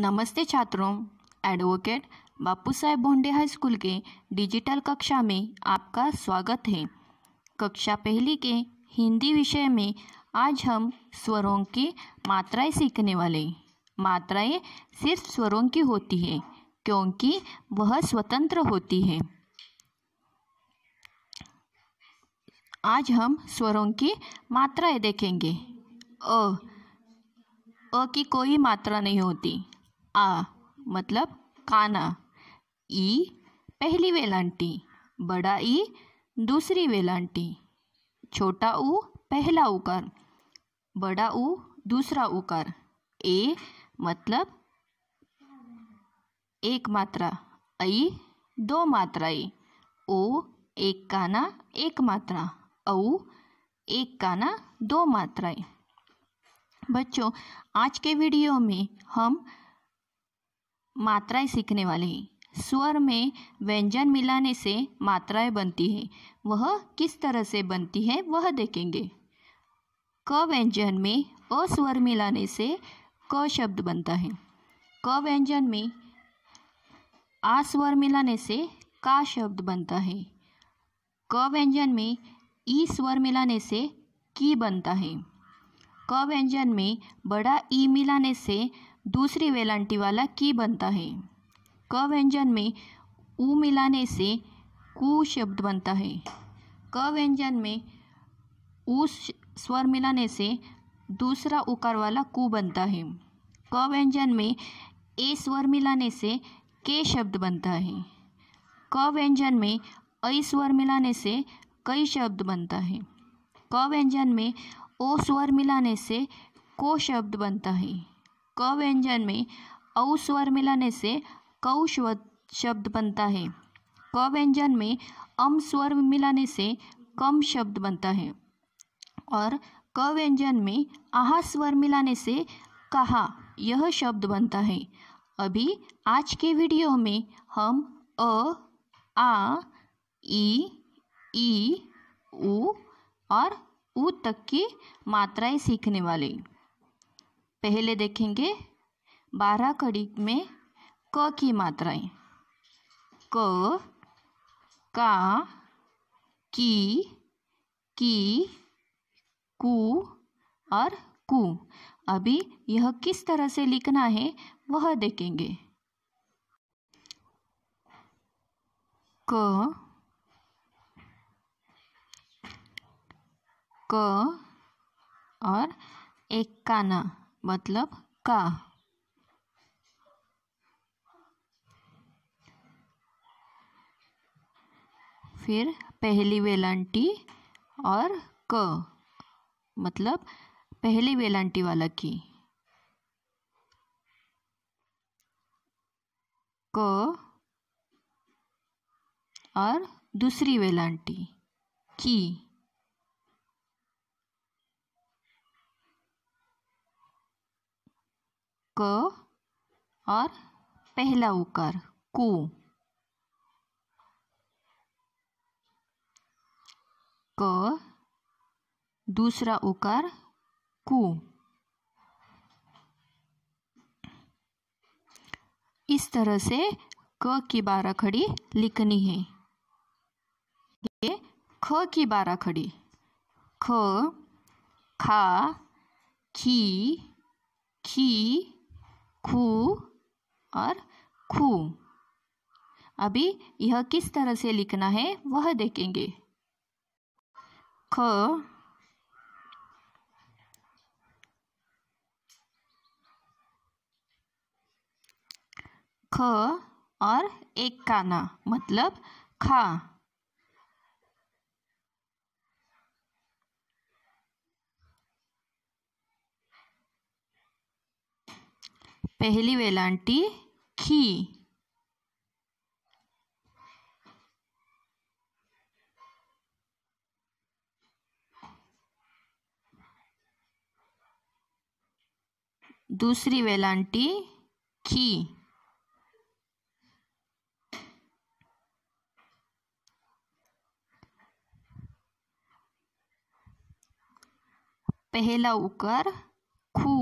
नमस्ते छात्रों advocate Bapu Saheb Bhonde high school के डिजिटल कक्षा में आपका स्वागत है। कक्षा पहली के हिंदी विषय में आज हम स्वरों की मात्राएँ सीखने वाले। मात्राएँ सिर्फ़ स्वरों की होती है, क्योंकि वह स्वतंत्र होती है। आज हम स्वरों की मात्राएँ देखेंगे। अ अ की कोई मात्रा नहीं होती। आ मतलब काना ई, पहली वेलांटी बड़ा ई, दूसरी वेलांटी छोटा ऊ पहला उकार। बड़ा ऊ दूसरा उकार। ए मतलब एक मात्रा। आई दो मात्राएँ ओ, एक काना, एक मात्रा। औ, एक काना, दो मात्राएँ बच्चों, आज के वीडियो में हम मात्राएँ सीखने वाले हैं। स्वर में व्यंजन मिलाने से मात्राएँ बनती हैं। वह किस तरह से बनती है, वह देखेंगे। क व्यंजन में अ स्वर मिलाने से क शब्द बनता है। क व्यंजन में आ स्वर मिलाने से का शब्द बनता है। क व्यंजन में ई स्वर मिलाने से की बनता है। क व्यंजन में बड़ा ई मिलाने से दूसरी वेलांटी वाला की बनता है। क व्यंजन में ऊ मिलाने से कु शब्द बनता है। क व्यंजन में ऊ स्वर मिलाने से दूसरा उकार वाला कु बनता है। क व्यंजन में ए स्वर मिलाने से के शब्द बनता है। क व्यंजन में ऐ स्वर मिलाने से कई शब्द बनता है। क व्यंजन में ओ स्वर मिलाने से को शब्द बनता है। क व्यंजन में औ स्वर मिलाने से कौ शब्द बनता है। क व्यंजन में अम स्वर मिलाने से कम शब्द बनता है। और क व्यंजन में आहा स्वर मिलाने से कहा यह शब्द बनता है। अभी आज के वीडियो में हम अ, आ, ई ई, उ और उ तक की मात्राएँ सीखने वाले। पहले देखेंगे बारह कड़ी में क की मात्राएँ। क, का, की की, कु और कु। अभी यह किस तरह से लिखना है, वह देखेंगे। क क और एक काना। मतलब का? फिर पहली वेलांटी और क मतलब पहली वेलांटी वाला की। क और दूसरी वेलांटी की। क और पहला उकार, कु। क, दूसरा उकार, कु। इस तरह से क की बारह खड़ी लिखनी है। ये ख की बारह खड़ी। ख, खा, खी खी खू और खू। अभी यह किस तरह से लिखना है, वह देखेंगे। ख। ख और एक काना मतलब खा। पहली वेलांटी खी। दूसरी वेलांटी खी। पहला उकर खू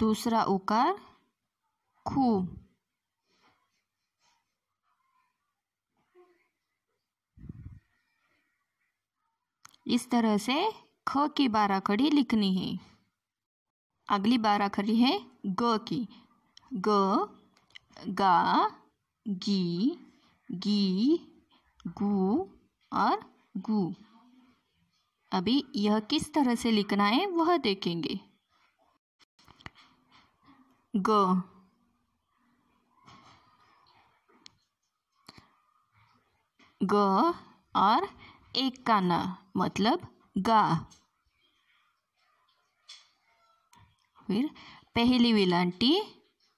दूसरा उकार खू इस तरह से ख की बारह खड़ी लिखनी है। अगली बारह खड़ी है ग की। ग, गा, गी गी, गु और गु। अभी यह किस तरह से लिखना है वह देखेंगे। ग. ग और एक का ना मतलब गा. फिर पहली विलांटी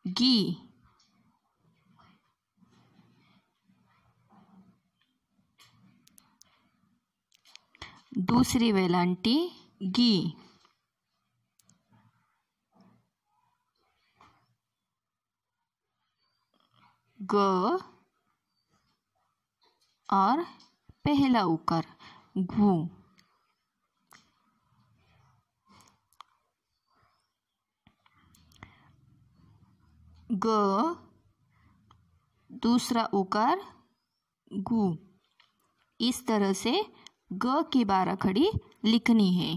गी. दूसरी वेलांटी गी. ग और पहला उकर घू। ग दूसरा उकार गु इस तरह से ग की बारह खड़ी लिखनी है।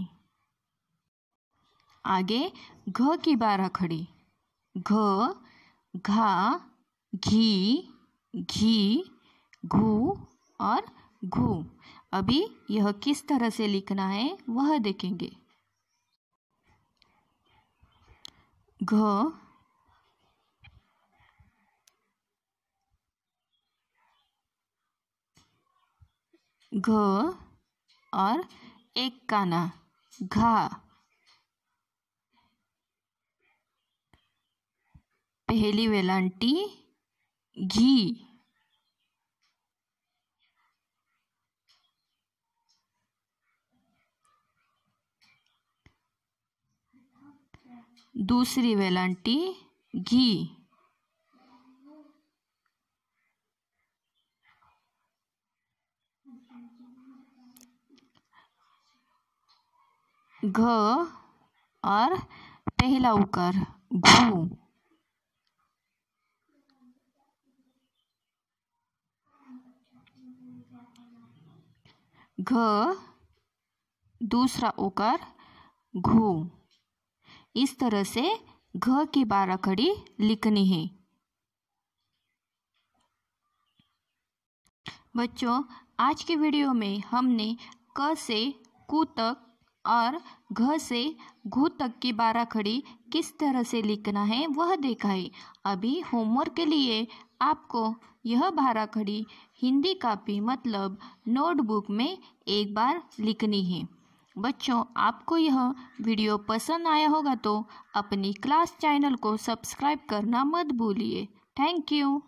आगे घ की बारह खड़ी घ, घा घी घी, घू और घू। अभी यह किस तरह से लिखना है, वह देखेंगे। घ घ और एक काना, घा। पहली वेलांटी घी। दूसरी वेलांटी घी। घ और पहला उकर घू। घ, दूसरा उकर घू। इस तरह से घ की बारह खड़ी लिखनी है। बच्चों, आज के वीडियो में हमने क से कु तक और घ से घू तक की बारह खड़ी किस तरह से लिखना है, वह देखा है। अभी होमवर्क के लिए आपको यह बारह खड़ी हिंदी कापी मतलब नोटबुक में एक बार लिखनी है। बच्चों, आपको यह वीडियो पसंद आया होगा तो अपनी क्लास चैनल को सब्सक्राइब करना मत भूलिए। Thank you.